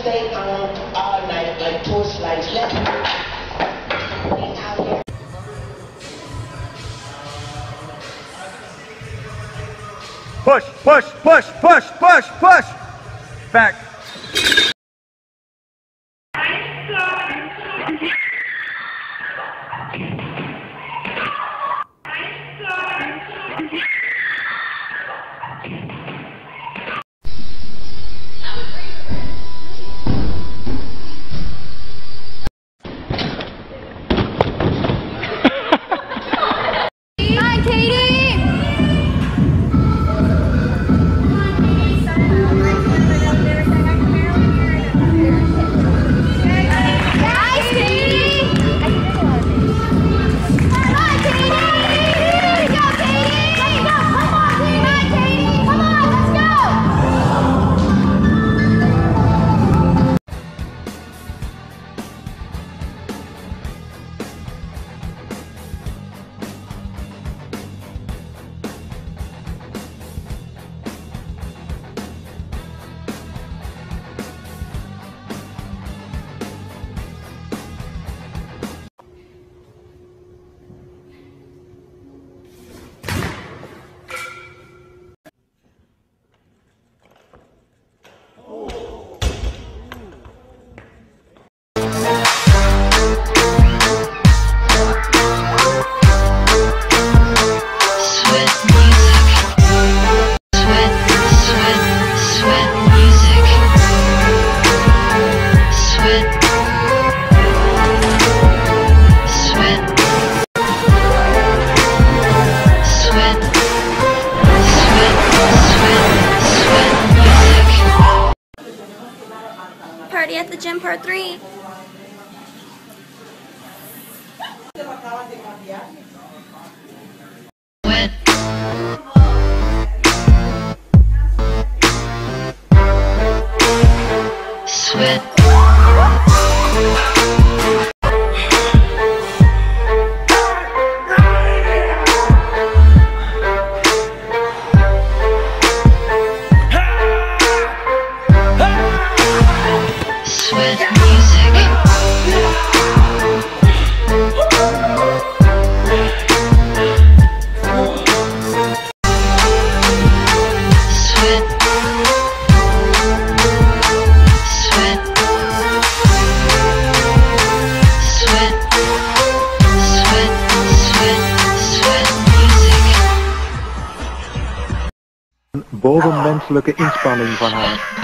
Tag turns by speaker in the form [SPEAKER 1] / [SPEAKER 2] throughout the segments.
[SPEAKER 1] stay on
[SPEAKER 2] all night like torch lights. Let Push, push, push, push, push, push. Back.
[SPEAKER 1] Party at the Gym Part 3.
[SPEAKER 2] Sweat.
[SPEAKER 3] bovenmenselijke inspanning van haar.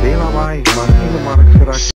[SPEAKER 3] Veel lawaai, maar in markt geraakt.